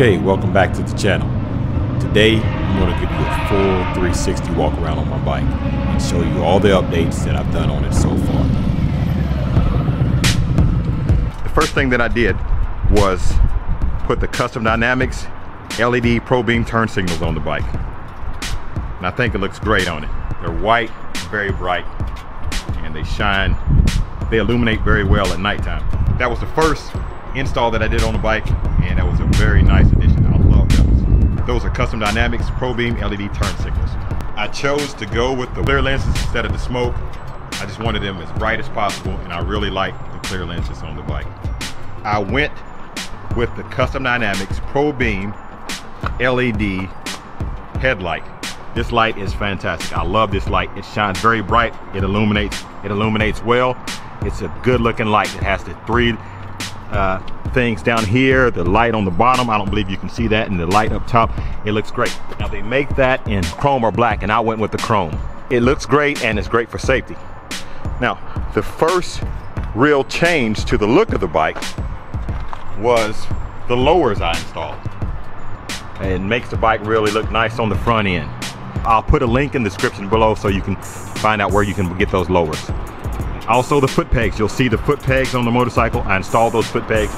Okay, welcome back to the channel. Today, I'm going to give you a full 360 walk around on my bike and show you all the updates that I've done on it so far. The first thing that I did was put the Custom Dynamics LED Pro Beam turn signals on the bike. And I think it looks great on it. They're white, very bright, and they shine, they illuminate very well at nighttime. That was the first install that I did on the bike, and that was a very nice addition. I love those. Those are Custom Dynamics Pro Beam LED turn signals. I chose to go with the clear lenses instead of the smoke. I just wanted them as bright as possible, and I really like the clear lenses on the bike. I went with the Custom Dynamics Pro Beam LED headlight. This light is fantastic. I love this light. It shines very bright. It illuminates. It illuminates well. It's a good looking light. It has the three uh, things down here, the light on the bottom. I don't believe you can see that, and the light up top. It looks great. Now they make that in chrome or black, and I went with the chrome. It looks great, and it's great for safety. Now, the first real change to the look of the bike was the lowers I installed. It makes the bike really look nice on the front end. I'll put a link in the description below so you can find out where you can get those lowers. Also the foot pegs, you'll see the foot pegs on the motorcycle. I installed those foot pegs.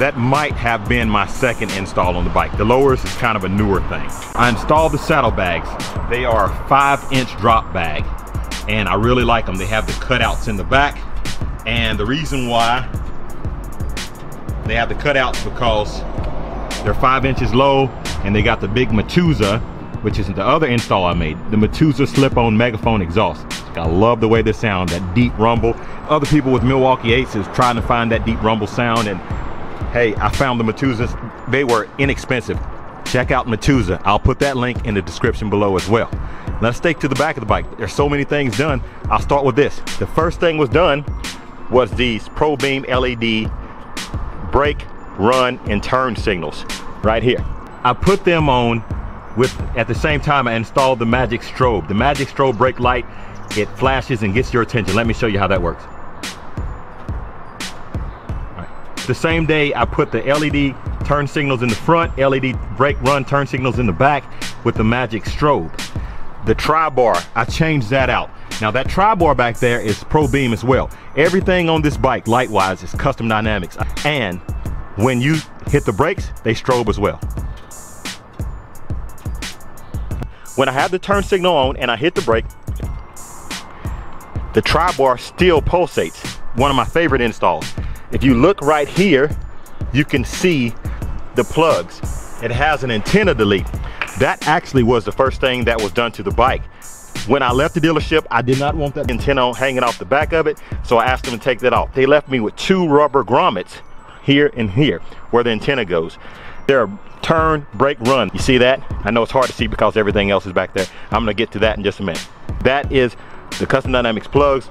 That might have been my second install on the bike. The lowers is kind of a newer thing. I installed the saddlebags. They are a five inch drop bag and I really like them. They have the cutouts in the back and the reason why they have the cutouts because they're five inches low and they got the big Mutazu, which is the other install I made, the Mutazu slip-on megaphone exhaust. I love the way they sound, that deep rumble. Other people with Milwaukee-Eights trying to find that deep rumble sound and hey, I found the Mutazus. They were inexpensive. Check out Mutazu. I'll put that link in the description below as well. Let's take to the back of the bike. There's so many things done. I'll start with this. The first thing was done was these Pro Beam LED brake, run, and turn signals right here. I put them on with, at the same time I installed the Magic Strobe. The Magic Strobe brake light, it flashes and gets your attention. Let me show you how that works. The same day I put the LED turn signals in the front, LED brake run turn signals in the back with the Magic Strobe. The tri-bar, I changed that out. Now that tri-bar back there is Pro Beam as well. Everything on this bike, light-wise, is custom dynamics. And when you hit the brakes, they strobe as well. When I have the turn signal on and I hit the brake, the tri-bar still pulsates. One of my favorite installs. If you look right here, you can see the plugs. It has an antenna delete. That actually was the first thing that was done to the bike. When I left the dealership, I did not want that antenna hanging off the back of it, so I asked them to take that off. They left me with two rubber grommets here and here where the antenna goes. They're turn, brake, run. You see that? I know it's hard to see because everything else is back there. I'm gonna get to that in just a minute. That is the Custom Dynamics plugs.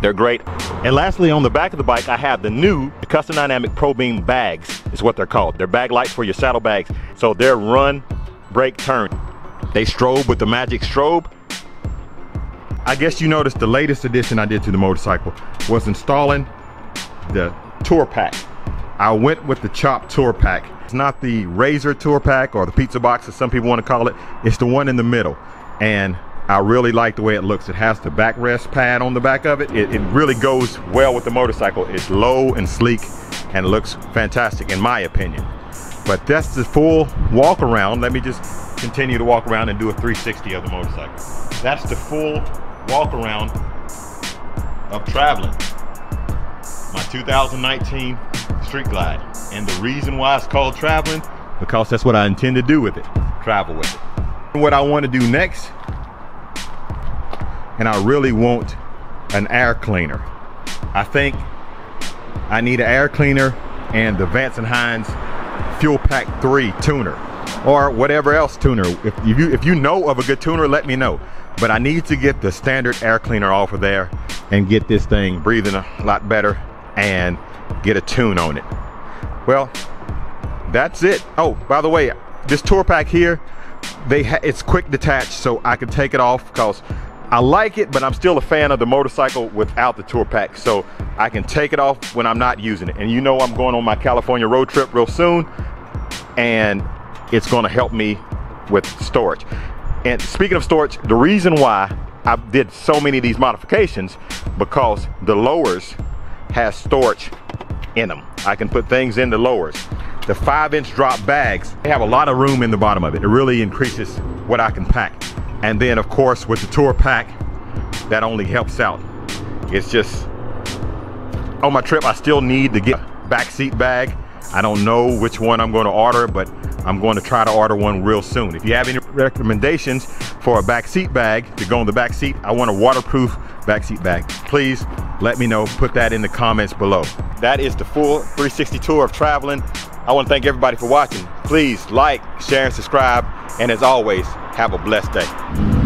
They're great. And lastly, on the back of the bike, I have the new Custom Dynamic Pro Beam bags, is what they're called. They're bag lights for your saddlebags. So they're run, brake, turn. They strobe with the magic strobe. I guess you noticed the latest addition I did to the motorcycle was installing the tour pack. I went with the Chop tour pack. It's not the Razor tour pack or the pizza box as some people want to call it. It's the one in the middle. And I really like the way it looks. It has the backrest pad on the back of it. it. It really goes well with the motorcycle. It's low and sleek and looks fantastic in my opinion. But that's the full walk around. Let me just continue to walk around and do a 360 of the motorcycle. That's the full walk around of traveling. My 2019 Street Glide. And the reason why it's called traveling, because that's what I intend to do with it, travel with it. What I want to do next, and I really want an air cleaner. I think I need an air cleaner and the Vance and Hines Fuelpak 3 tuner or whatever else tuner. If you, if you know of a good tuner, let me know. But I need to get the standard air cleaner off of there and get this thing breathing a lot better and get a tune on it. Well, that's it. Oh, by the way, this tour pack here, they it's quick detached so I can take it off because I like it, but I'm still a fan of the motorcycle without the tour pack. So I can take it off when I'm not using it. And you know I'm going on my California road trip real soon. and it's gonna help me with storage. And speaking of storage, the reason why I did so many of these modifications because the lowers has storage in them. I can put things in the lowers. The five inch drop bags, they have a lot of room in the bottom of it. It really increases what I can pack. And then of course with the tour pack, that only helps out. It's just, on my trip, I still need to get a back seat bag. I don't know which one I'm gonna order, but I'm going to try to order one real soon. If you have any recommendations for a backseat bag to go in the back seat, I want a waterproof backseat bag. Please let me know, put that in the comments below. That is the full 360 tour of traveling. I want to thank everybody for watching. Please like, share, and subscribe. And as always, have a blessed day.